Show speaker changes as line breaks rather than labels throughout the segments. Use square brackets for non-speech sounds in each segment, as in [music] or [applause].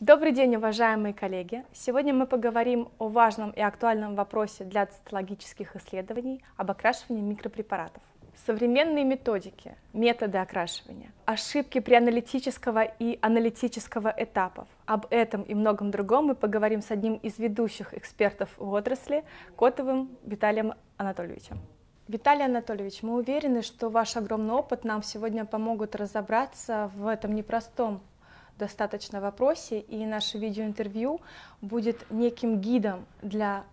Добрый день, уважаемые коллеги! Сегодня мы поговорим о важном и актуальном вопросе для цитологических исследований об окрашивании микропрепаратов. Современные методики, методы окрашивания, ошибки при аналитического и аналитического этапов. Об этом и многом другом мы поговорим с одним из ведущих экспертов в отрасли, Котовым Виталием Анатольевичем. Виталий Анатольевич, мы уверены, что ваш огромный опыт нам сегодня помогут разобраться в этом непростом достаточно вопросе, и наше видеоинтервью будет неким гидом для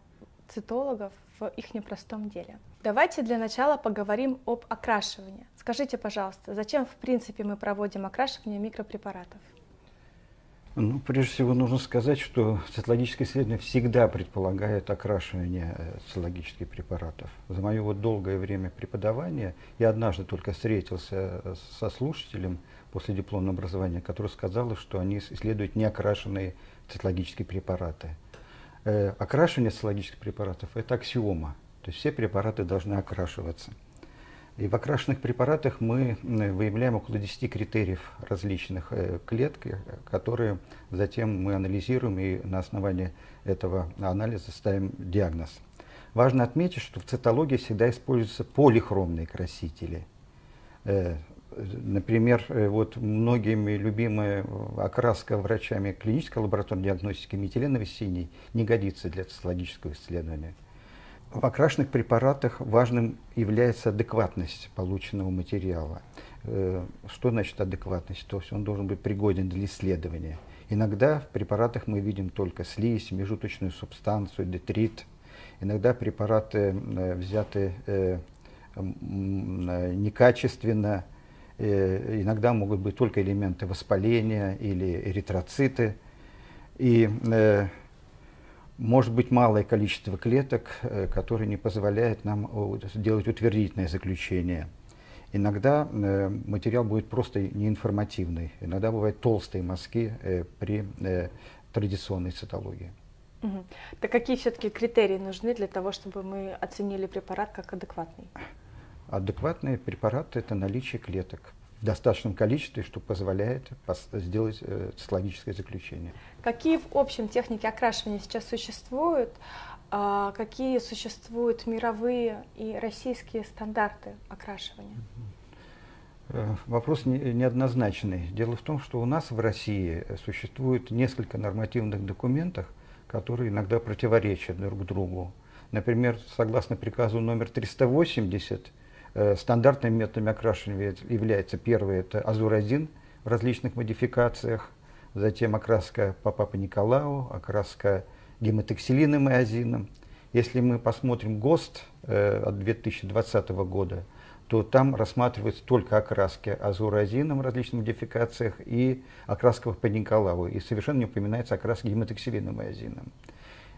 цитологов в их непростом деле. Давайте для начала поговорим об окрашивании. Скажите, пожалуйста, зачем в принципе мы проводим окрашивание микропрепаратов?
Ну, прежде всего нужно сказать, что цитологическое исследование всегда предполагает окрашивание э, цитологических препаратов. За мое вот долгое время преподавания я однажды только встретился э, со слушателем после дипломного образования, который сказал, что они исследуют неокрашенные цитологические препараты. Э, окрашивание цитологических препаратов – это аксиома, то есть все препараты должны окрашиваться – и в окрашенных препаратах мы выявляем около 10 критериев различных э, клеток, которые затем мы анализируем и на основании этого анализа ставим диагноз. Важно отметить, что в цитологии всегда используются полихромные красители. Э, например, э, вот многими любимая окраска врачами клинической лабораторной диагностики метиленовый синий не годится для цитологического исследования. В окрашенных препаратах важным является адекватность полученного материала. Э, что значит адекватность? То есть он должен быть пригоден для исследования. Иногда в препаратах мы видим только слизь, межуточную субстанцию, детрит. Иногда препараты э, взяты э, некачественно, иногда могут быть только элементы воспаления или эритроциты. И может быть малое количество клеток, э, которые не позволяет нам сделать утвердительное заключение. Иногда э, материал будет просто неинформативный, иногда бывают толстые мазки э, при традиционной цитологии.
Угу. Так какие все-таки критерии нужны для того, чтобы мы оценили препарат как адекватный?
Адекватный препарат – это наличие клеток в достаточном количестве, что позволяет сделать э, цитологическое заключение.
Какие в общем техники окрашивания сейчас существуют? А какие существуют мировые и российские стандарты окрашивания?
Э, вопрос не, неоднозначный. Дело в том, что у нас в России существует несколько нормативных документов, которые иногда противоречат друг другу. Например, согласно приказу номер 380 Э, стандартными методами окрашивания является первый это азуразин в различных модификациях, затем окраска по Папа Николау, окраска гемотоксилином и азином. Если мы посмотрим ГОСТ э, от 2020 года, то там рассматриваются только окраски азуразином в различных модификациях и окраска по Николау, и совершенно не упоминается окраска гемотоксилином и азином.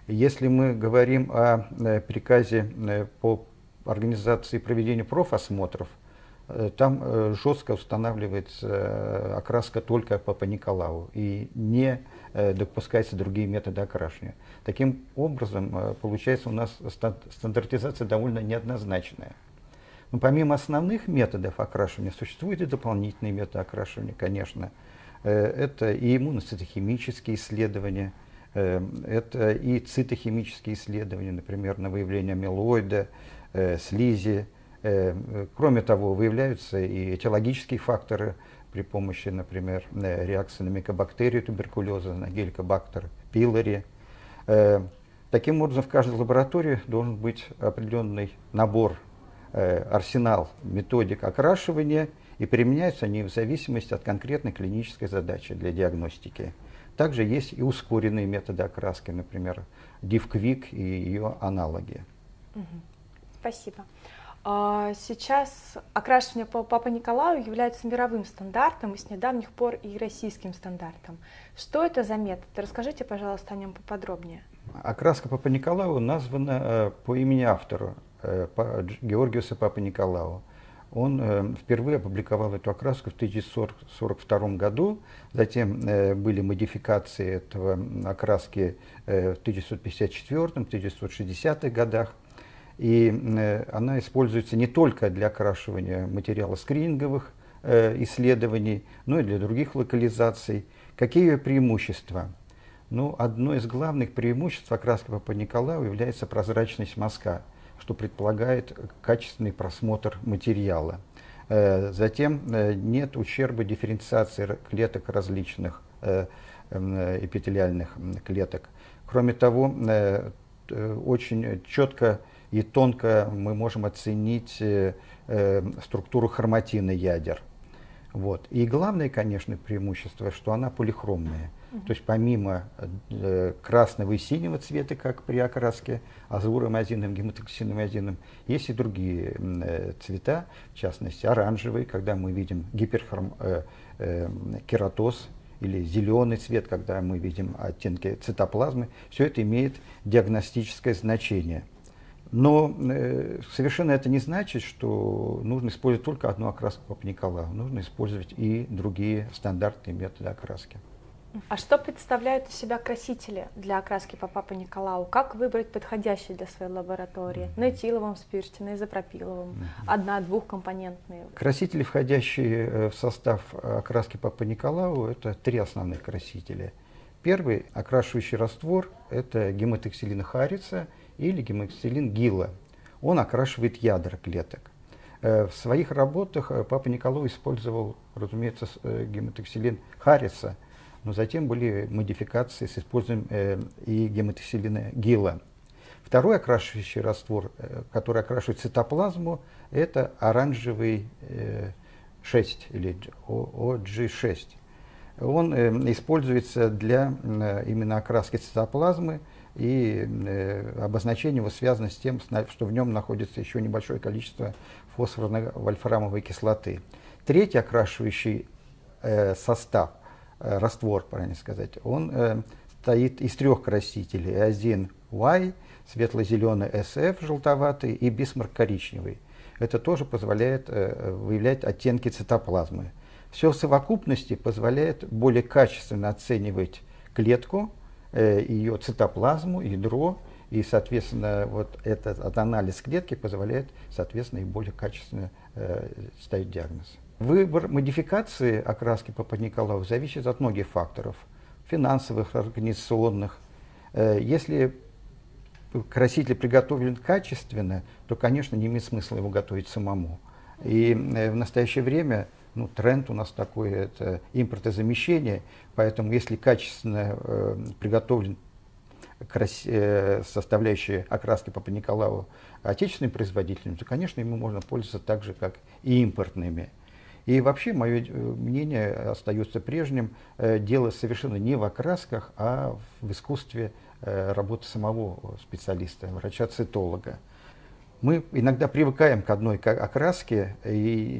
Если мы говорим о э, приказе э, по организации проведения профосмотров, э, там э, жестко устанавливается э, окраска только по Николау и не допускаются другие методы окрашивания. Таким образом, получается у нас стандартизация довольно неоднозначная. Но помимо основных методов окрашивания, существуют и дополнительные методы окрашивания, конечно. Это и иммуноцитохимические исследования, это и цитохимические исследования, например, на выявление амилоида, э, слизи. Э, кроме того, выявляются и этиологические факторы при помощи, например, э, реакции на микобактерию туберкулеза, на геликобактер пилори. Э, таким образом, в каждой лаборатории должен быть определенный набор, арсенал методик окрашивания, и применяются они в зависимости от конкретной клинической задачи для диагностики. Также есть и ускоренные методы окраски, например, DivQuick и ее аналоги.
Угу. Спасибо. А, сейчас окрашивание по Папа Николаю является мировым стандартом и с недавних пор и российским стандартом. Что это за метод? Расскажите, пожалуйста, о нем поподробнее.
Окраска Папа Николау названа э, по имени автора э, Георгиуса Папа Николау. Он э, впервые опубликовал эту окраску в 1942 году, затем были модификации этого окраски в 1954-1960 годах. И э, она используется не только для окрашивания материала скрининговых э, исследований, но и для других локализаций. Какие ее преимущества? Ну, одно из главных преимуществ окраски Папа Николау является прозрачность мазка, что предполагает качественный просмотр материала. Э, затем нет ущерба дифференциации клеток различных эпителиальных клеток. Кроме того, очень четко и тонко мы можем оценить структуру хроматина ядер. Вот. И главное, конечно, преимущество, что она полихромная. То есть помимо э, красного и синего цвета, как при окраске азуром азином, гематоксином азином, есть и другие э, цвета, в частности оранжевый, когда мы видим гиперхром, э, э, кератоз, или зеленый цвет, когда мы видим оттенки цитоплазмы, все это имеет диагностическое значение. Но э, совершенно это не значит, что нужно использовать только одну окраску Папа Николау. Нужно использовать и другие стандартные методы окраски.
А что представляют из себя красители для окраски по Папа Николау? Как выбрать подходящий для своей лаборатории? На этиловом спирте, на изопропиловом, одна-, двухкомпонентные?
Красители, входящие э, в состав окраски Папа Николау, это три основных красителя. Первый окрашивающий раствор – это гематоксилин харица или гематоксилин гила. Он окрашивает ядра клеток. Э, в своих работах э, Папа Николау использовал, разумеется, гематоксилин харица – но затем были модификации с использованием э, и гематоксилина ГИЛа. Второй окрашивающий раствор, э, который окрашивает цитоплазму, это оранжевый э, 6 или OG6. Он э, используется для э, именно окраски цитоплазмы, и э, обозначение его связано с тем, что в нем находится еще небольшое количество фосфорно-вольфрамовой кислоты. Третий окрашивающий э, состав – Э, раствор, правильно сказать, он э, стоит из трех красителей. Один Y, светло-зеленый SF, желтоватый, и бисмарк коричневый. Это тоже позволяет э, выявлять оттенки цитоплазмы. Все в совокупности позволяет более качественно оценивать клетку, ее цитоплазму, ядро, и, соответственно, вот этот анализ клетки позволяет, соответственно, и более качественно э, ставить диагноз. Выбор модификации окраски Папа Николау зависит от многих факторов, финансовых, организационных. Э, если краситель приготовлен качественно, то, конечно, не имеет смысла его готовить самому. И э, в настоящее время ну, тренд у нас такой, это импортозамещение, поэтому если качественно э, приготовлен крас... э, составляющие окраски Папа Николау отечественным производителем, то, конечно, ему можно пользоваться так же, как и импортными. И вообще мое э, мнение остается прежним. Э, дело совершенно не в окрасках, а в искусстве э, работы самого специалиста, врача-цитолога. Мы иногда привыкаем к одной окраске и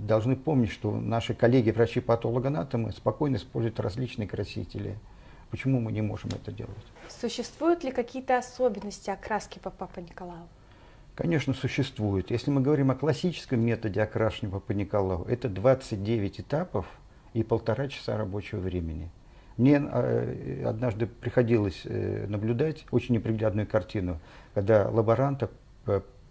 должны помнить, что наши коллеги-врачи-патологоанатомы спокойно используют различные красители. Почему мы не можем это делать?
Существуют ли какие-то особенности окраски по Папа Николау?
Конечно, существует. Если мы говорим о классическом методе окрашивания по Николау, это 29 этапов и полтора часа рабочего времени. Мне э, однажды приходилось э, наблюдать очень неприглядную картину, когда лаборанта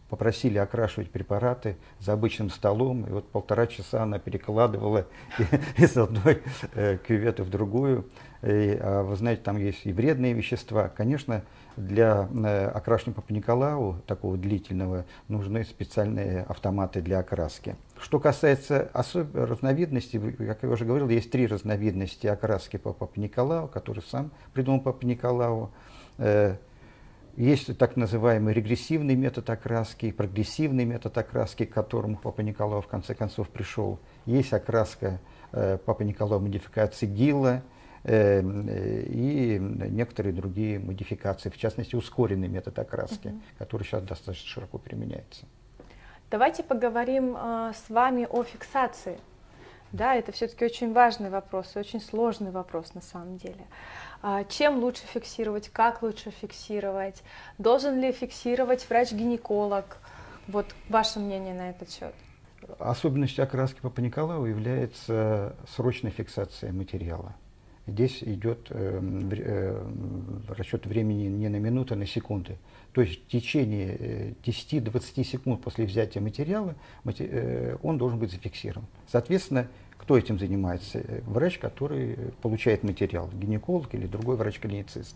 попросили окрашивать препараты за обычным столом, и вот полтора часа она перекладывала [laughs] из одной э, кюветы в другую. И, а вы знаете, там есть и вредные вещества. Конечно, для э, окрашивания по Николау, такого длительного, нужны специальные автоматы для окраски. Что касается особ... разновидностей, как я уже говорил, есть три разновидности окраски по Папа Николау, который сам придумал Папа Николау. Э, есть так называемый регрессивный метод окраски, прогрессивный метод окраски, к которому Папа Николау в конце концов пришел. Есть окраска э, Папа Николау модификации ГИЛа э, и некоторые другие модификации, в частности ускоренный метод окраски, uh-huh. который сейчас достаточно широко применяется.
Давайте поговорим э, с вами о фиксации. Да, это все-таки очень важный вопрос, очень сложный вопрос на самом деле. Чем лучше фиксировать, как лучше фиксировать, должен ли фиксировать врач-гинеколог. Вот ваше мнение на этот счет.
Особенностью окраски Папа Николау является срочная фиксация материала. Здесь идет э, э, расчет времени не на минуты, а на секунды. То есть в течение 10-20 э, секунд после взятия материала э, он должен быть зафиксирован. Соответственно, кто этим занимается? Врач, который получает материал, гинеколог или другой врач-клиницист.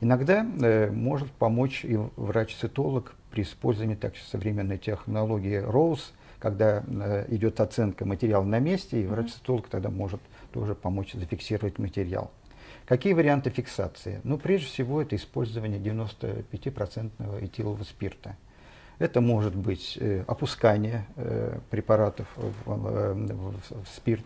Иногда э, может помочь и врач-цитолог при использовании также современной технологии ROSE, когда э, идет оценка материала на месте, и врач-цитолог тогда может тоже помочь зафиксировать материал. Какие варианты фиксации? Ну, прежде всего, это использование 95% этилового спирта. Это может быть э, опускание э, препаратов в, в, в, спирт,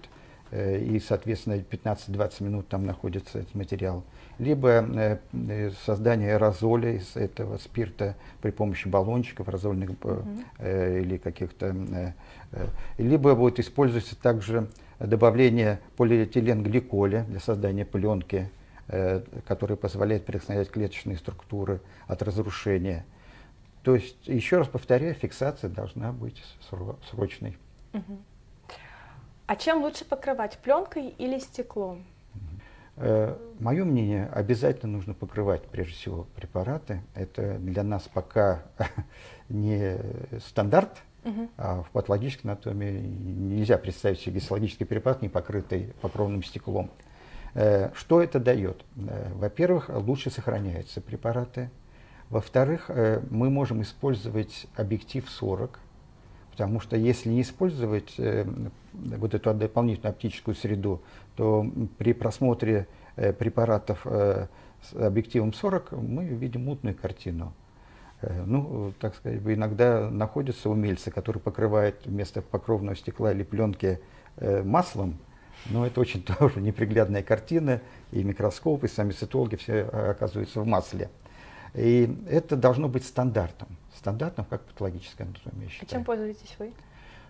и, соответственно, 15-20 минут там находится этот материал. Либо э, э, создание аэрозоля из этого спирта при помощи баллончиков, аэрозольных э, или каких-то... Э, э, либо будет использоваться также добавление полиэтиленгликоля для создания пленки, э, который позволяет предохранять клеточные структуры от разрушения. То есть, еще раз повторяю, фиксация должна быть срочной. Угу.
А чем лучше покрывать, пленкой или стеклом?
Э, Мое мнение, обязательно нужно покрывать прежде всего препараты. Это для нас пока [laughs] не стандарт, Угу. А в патологической анатомии нельзя представить себе гистологический препарат, не покрытый покровным стеклом. Э, что это дает? Э, во-первых, лучше сохраняются препараты. Во-вторых, мы можем использовать объектив 40, потому что если не использовать вот эту дополнительную оптическую среду, то при просмотре препаратов с объективом 40 мы видим мутную картину. Э, ну, так сказать, иногда находятся умельцы, которые покрывают вместо покровного стекла или пленки э, маслом, но это очень [laughs] тоже неприглядная картина, и микроскоп, и сами цитологи все э, оказываются в масле. И это должно быть стандартом, стандартом как патологическая анатомия.
А чем пользуетесь вы?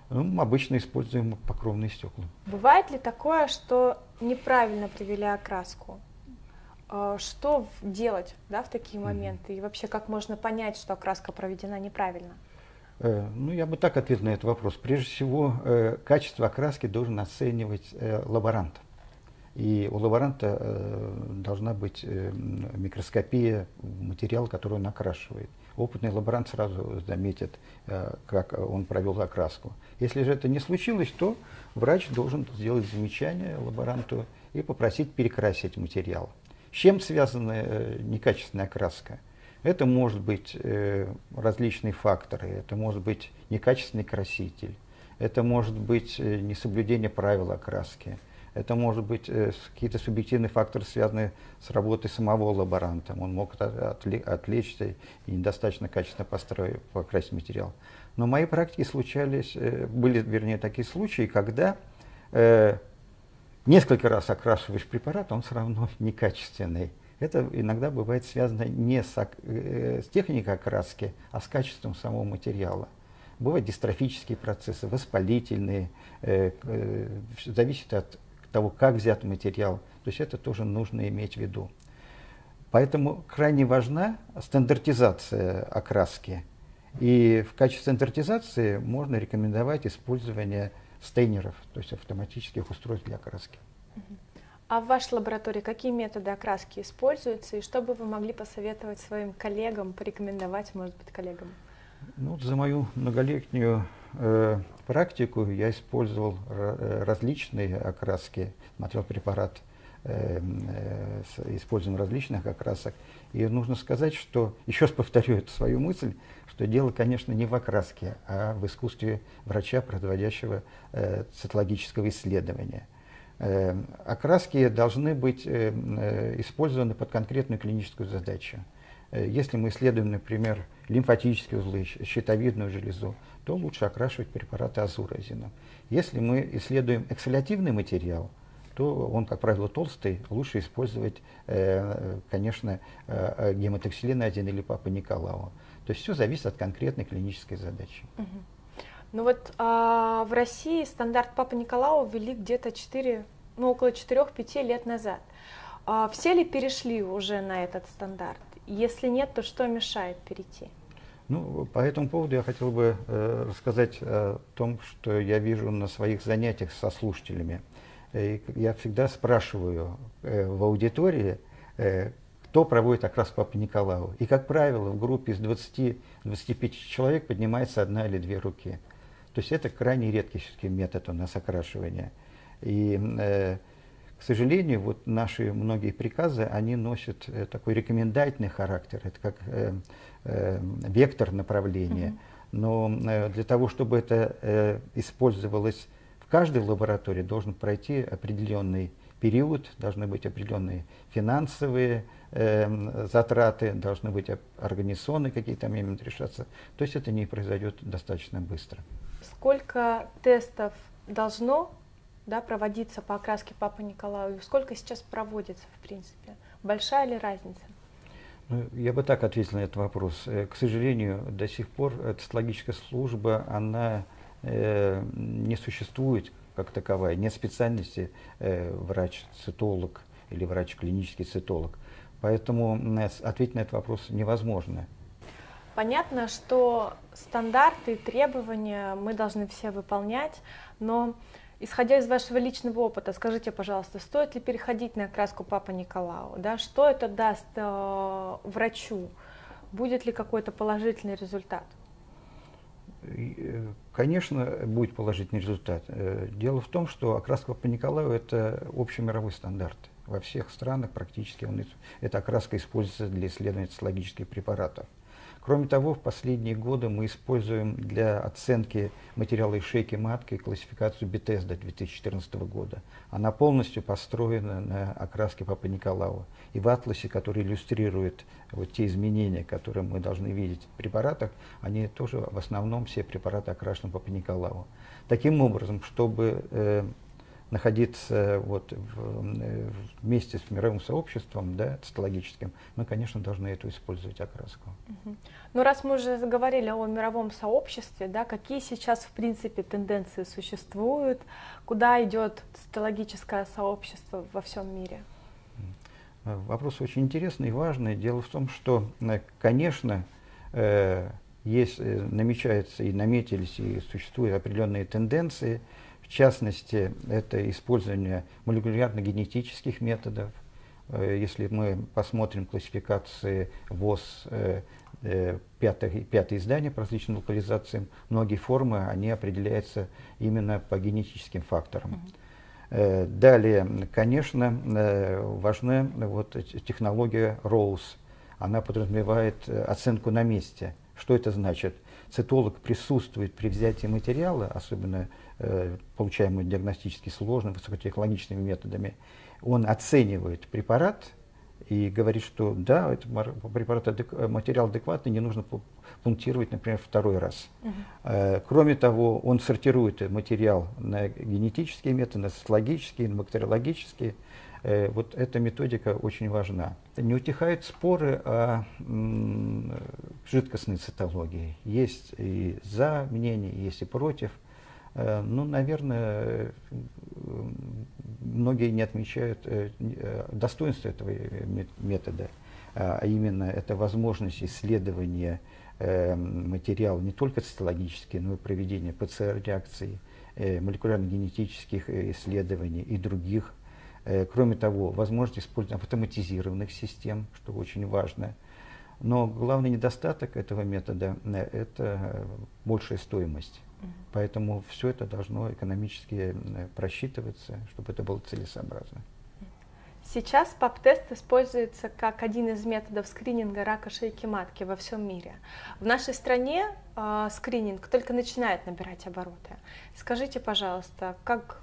Ну, мы обычно используем покровные стекла.
Бывает ли такое, что неправильно привели окраску? А, что делать да, в такие моменты? И вообще, как можно понять, что окраска проведена неправильно?
Э, ну, я бы так ответил на этот вопрос. Прежде всего, э, качество окраски должен оценивать э, лаборант. И у лаборанта должна быть микроскопия материала, который он окрашивает. Опытный лаборант сразу заметит, как он провел окраску. Если же это не случилось, то врач должен сделать замечание лаборанту и попросить перекрасить материал. С чем связана э, некачественная окраска? Это может быть э, различные факторы, это может быть некачественный краситель, это может быть э, несоблюдение правил окраски, это может быть э, какие-то субъективные факторы, связанные с работой самого лаборанта. Он мог отвлечься и недостаточно качественно построить, покрасить материал. Но в моей практике случались, э, были, вернее, такие случаи, когда э, несколько раз окрашиваешь препарат, он все равно [laughs] некачественный. Это иногда бывает связано не с, с техникой окраски, а с качеством самого материала. Бывают дистрофические процессы, воспалительные, э, э, зависит от того, как взят материал. То есть это тоже нужно иметь в виду. Поэтому крайне важна стандартизация окраски. И в качестве стандартизации можно рекомендовать использование стейнеров, то есть автоматических устройств для окраски.
А в вашей лаборатории какие методы окраски используются, и что бы вы могли посоветовать своим коллегам, порекомендовать, может быть, коллегам?
Ну, за мою многолетнюю э, практику я использовал э, различные окраски, смотрел препарат, э, э, с различных окрасок. И нужно сказать, что, еще раз повторю эту свою мысль, что дело, конечно, не в окраске, а в искусстве врача, проводящего э, цитологического исследования. Э, окраски должны быть э, использованы под конкретную клиническую задачу. Э, если мы исследуем, например, лимфатические узлы, щитовидную железу, то лучше окрашивать препараты азурозином. Если мы исследуем эксолятивный материал, то он, как правило, толстый, лучше использовать, э, конечно, э, гемотоксилин 1 или папа Николау. То есть все зависит от конкретной клинической задачи.
Ну вот а, в России стандарт Папа Николау ввели где-то 4, ну около 4-5 лет назад. А, все ли перешли уже на этот стандарт? Если нет, то что мешает перейти?
Ну, по этому поводу я хотел бы э, рассказать о том, что я вижу на своих занятиях со слушателями. я всегда спрашиваю в аудитории, кто проводит окрас Папы Николау. И, как правило, в группе из 20-25 человек поднимается одна или две руки. То есть это крайне редкий метод у нас окрашивания. И, э, к сожалению, вот наши многие приказы, они носят э, такой рекомендательный характер, это как э, э, вектор направления. Но э, для того, чтобы это э, использовалось в каждой лаборатории, должен пройти определенный период, должны быть определенные финансовые э, затраты, должны быть организационные какие-то моменты решаться. То есть это не произойдет достаточно быстро.
Сколько тестов должно да, проводиться по окраске Папы Николаю? Сколько сейчас проводится, в принципе? Большая ли разница?
Ну, я бы так ответил на этот вопрос. Э, к сожалению, до сих пор цитологическая служба, она э, не существует как таковая, нет специальности э, врач-цитолог или врач-клинический цитолог. Поэтому ответить на этот вопрос невозможно.
Понятно, что стандарты и требования мы должны все выполнять, но исходя из вашего личного опыта, скажите, пожалуйста, стоит ли переходить на окраску Папа Николау? Да? Что это даст э, врачу? Будет ли какой-то положительный результат?
Э, конечно, будет положительный результат. Э, дело в том, что окраска по Николаю – это общемировой стандарт. Во всех странах практически он, эта окраска используется для исследования цитологических препаратов. Кроме того, в последние годы мы используем для оценки материала шейки матки классификацию Bethesda 2014 года. Она полностью построена на окраске Папа Николау. И в атласе, который иллюстрирует вот те изменения, которые мы должны видеть в препаратах, они тоже в основном все препараты окрашены Папа Николау. Таким образом, чтобы э, находиться вот в, вместе с мировым сообществом, да, цитологическим, мы, конечно, должны эту использовать окраску.
Угу. Ну, раз мы уже заговорили о мировом сообществе, да, какие сейчас, в принципе, тенденции существуют, куда идет цитологическое сообщество во всем мире?
Вопрос очень интересный и важный. Дело в том, что, э, конечно, э, есть, э, намечаются и наметились, и существуют определенные тенденции – в частности, это использование молекулярно-генетических методов. Э, если мы посмотрим классификации ВОЗ, э, э, пятое, пятое издание по различным локализациям, многие формы, они определяются именно по генетическим факторам. Далее, конечно, важна вот технология ROSE. Она подразумевает оценку на месте. Что это значит? Цитолог присутствует при взятии материала, особенно Э, получаемый диагностически сложными, высокотехнологичными методами, он оценивает препарат и говорит, что да, этот препарат адек, материал адекватный, не нужно пунктировать, например, второй раз. Uh-huh. Кроме того, он сортирует материал на генетические методы, на цитологические, на бактериологические. Э, вот эта методика очень важна. Не утихают споры о жидкостной цитологии. Есть и за мнение, есть и против. Э, ну, наверное, многие не отмечают э, достоинства этого метода, а именно это возможность исследования материала не только цитологический, но и проведения ПЦР-реакций, молекулярно-генетических исследований и других. Кроме того, возможность использования автоматизированных систем, что очень важно. Но главный недостаток этого метода – это большая стоимость. Поэтому все это должно экономически просчитываться, чтобы это было целесообразно.
Сейчас ПАП-тест используется как один из методов скрининга рака шейки матки во всем мире. В нашей стране э, скрининг только начинает набирать обороты. Скажите, пожалуйста, как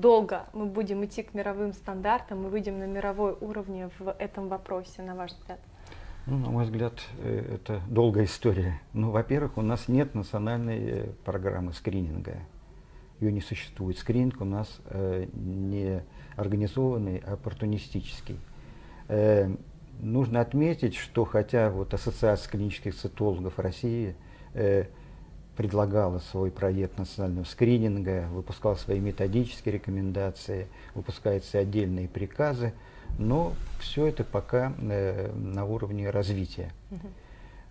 долго мы будем идти к мировым стандартам и выйдем на мировой уровень в этом вопросе, на ваш взгляд?
Ну, на мой взгляд, э, это долгая история. Ну, во-первых, у нас нет национальной э, программы скрининга. Ее не существует. Скрининг у нас э, не организованный, а оппортунистический. Нужно отметить, что хотя вот Ассоциация клинических цитологов России предлагала свой проект национального скрининга, выпускала свои методические рекомендации, выпускаются отдельные приказы, но все это пока э, на уровне развития. Угу.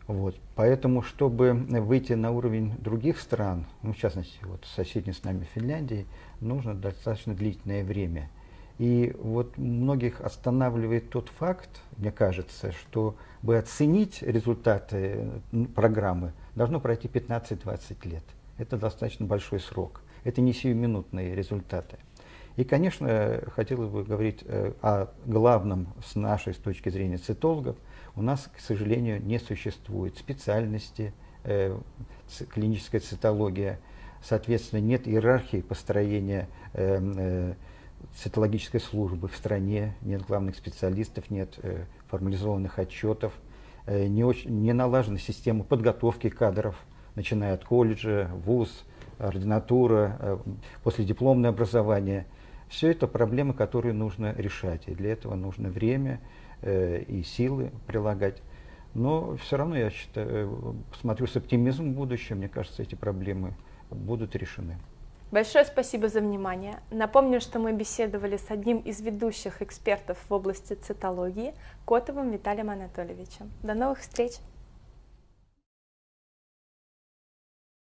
Вот. Поэтому, чтобы выйти на уровень других стран, ну, в частности, вот соседней с нами Финляндии, нужно достаточно длительное время. И вот многих останавливает тот факт, мне кажется, что бы оценить результаты программы, должно пройти 15-20 лет. Это достаточно большой срок. Это не сиюминутные результаты. И, конечно, хотелось бы говорить э, о главном с нашей с точки зрения цитологов. У нас, к сожалению, не существует специальности э, клиническая цитология. Соответственно, нет иерархии построения э, цитологической службы в стране, нет главных специалистов, нет э, формализованных отчетов, э, не, очень, не налажена система подготовки кадров, начиная от колледжа, вуз, ординатура, э, последипломное образование – все это проблемы, которые нужно решать. И для этого нужно время э, и силы прилагать. Но все равно я считаю, смотрю с оптимизмом в будущее. Мне кажется, эти проблемы будут решены.
Большое спасибо за внимание. Напомню, что мы беседовали с одним из ведущих экспертов в области цитологии, Котовым Виталием Анатольевичем. До новых встреч!